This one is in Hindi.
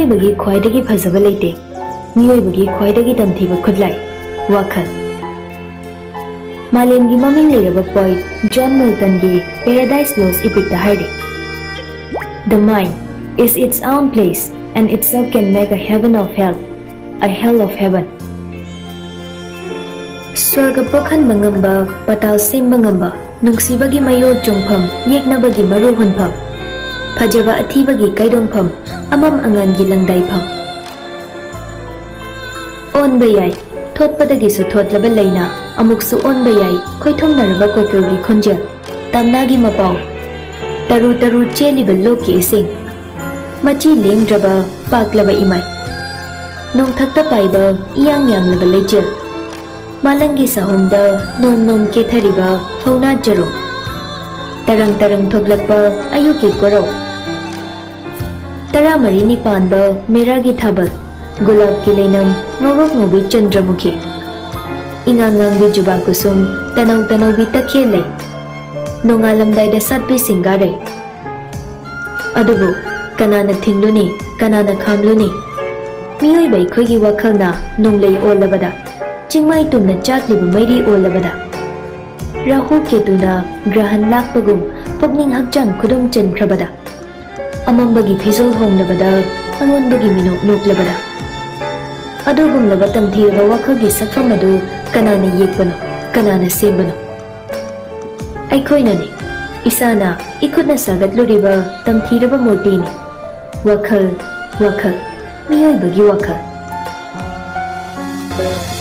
ꯃꯤꯑꯣꯏꯕꯒꯤ ꯈ꯭ꯋꯥꯏꯗꯒꯤ ꯐꯖꯕ ꯂꯩꯇꯦ ꯃꯤꯑꯣꯏꯕꯒꯤ ꯈ꯭ꯋꯥꯏꯗꯒꯤ ꯇꯝꯊꯤꯕ ꯈꯨꯠꯂꯥꯏ ꯋꯥꯈꯜ ꯃꯥꯂꯦꯝꯒꯤ ꯃꯃꯤꯡ ꯂꯩꯔꯕ ꯄꯣꯏꯠ ꯖꯣꯟ ꯃꯤꯜꯇꯟꯒꯤ ꯄꯦꯔꯥꯗꯥꯏꯁ ꯂꯣꯁ ꯏꯄꯤꯛꯇ ꯍꯥꯏꯔꯤ The mind is its own place and itself can make a heaven of hell, a hell of heaven. Swarga pokhanba ngamba, patal simba ngamba, nungsibagi mayo chungpham, yeknabagi maru hunpham, phajaba athibagi kaidongpham, amam angangi langdaipham. ꯑꯣꯟꯕ ꯌꯥꯏ ꯊꯣꯠꯄꯗꯒꯤꯁꯨ ꯊꯣꯠꯂꯕ ꯂꯩꯅ ꯑꯃꯨꯛꯁꯨ ꯑꯣꯟꯕ ꯌꯥꯏ ꯈꯣꯏꯊꯨꯝꯅꯔꯕ ꯀꯣꯀꯤꯜꯒꯤ ꯈꯣꯟꯖꯦꯜ ꯇꯝꯅꯥꯒꯤ ꯃꯄꯥꯎ ꯇꯔꯨ ꯇꯔꯨ ꯆꯦꯜꯂꯤꯕ ꯂꯣꯛꯀꯤ ꯏꯁꯤꯡ ꯃꯆꯤ ꯂꯦꯡꯗ꯭ꯔꯕ ꯄꯥꯛꯂꯕ ꯏꯃꯥꯏ ꯅꯣꯡꯊꯛꯇ ꯄꯥꯏꯕ ꯏꯌꯥꯡ ꯌꯥꯡꯂꯕ ꯂꯩꯆꯤꯜ ꯃꯥꯂꯪꯒꯤ ꯁꯍꯨꯝꯗ ꯅꯣꯝ ꯅꯣꯝ ꯀꯦꯊꯔꯤꯕ ꯐꯧꯅꯥ ꯆꯔꯨ ꯇꯔꯪ ꯇꯔꯪ ꯊꯣꯛꯂꯛꯄ ꯑꯌꯨꯛꯀꯤ ꯀꯣꯔꯧ ꯇꯔꯥꯃꯔꯤꯅꯤ ꯄꯥꯟꯕ ꯃꯦꯔꯥꯒꯤ ꯊꯥꯕꯜ ꯒꯨꯂꯥꯕꯀꯤ ꯂꯩꯅꯝ ꯉꯧꯔꯣꯛ ꯉꯧꯕꯤ ꯆꯟꯗ꯭ꯔꯃꯨꯈꯤ ꯏꯉꯥꯡ ꯉꯥꯡꯕꯤ ꯖꯨꯕꯥ ꯀꯨꯁꯨꯝ ꯇꯅꯧ ꯇꯅꯧꯕꯤ ꯇꯈꯦꯜ ꯂꯩ ꯅꯣꯡꯉꯥꯜꯂꯝꯗꯥꯏꯗ ꯁꯥꯠꯄꯤ ꯁꯤꯡꯒꯥꯔꯩ ꯑꯗꯨꯕꯨ ꯀꯅꯥꯅ ꯊꯤꯡꯂꯨꯅꯤ ꯀꯅꯥꯅ ꯈꯥꯝꯂꯨꯅꯤ ꯃꯤꯑꯣꯏꯕ ꯑꯩꯈꯣꯏꯒꯤ ꯋꯥꯈꯜꯅ ꯅꯣꯡꯂꯩ ꯑꯣꯜꯂꯕꯗ ꯆꯤꯡꯃꯥꯏ ꯇꯨꯝꯅ ꯆꯥꯛꯂꯤꯕ ꯃꯩꯔꯤ ꯑꯣꯜꯂꯕꯗ ꯔꯥꯍꯨ ꯀꯦꯇꯨꯅ ꯒ꯭ꯔꯍꯟ ꯂꯥꯛꯄꯒꯨꯝ ꯄꯨꯛꯅꯤꯡ ꯍꯛꯆꯥꯡ ꯈꯨꯗꯨꯝ ꯆꯟꯈ꯭ꯔꯕꯗ अमंबगी फिजल होंबदा अमंबगी मिनो नोकलबदा अदोगुमलब तमथीर वखगी सफमदु कनाने येपनो कनाने सेबनो आइखोइनने इसाना इकुना सगतलुरिब तमथीरब मोटीने नहीं वख मियोबगी वख Thank you.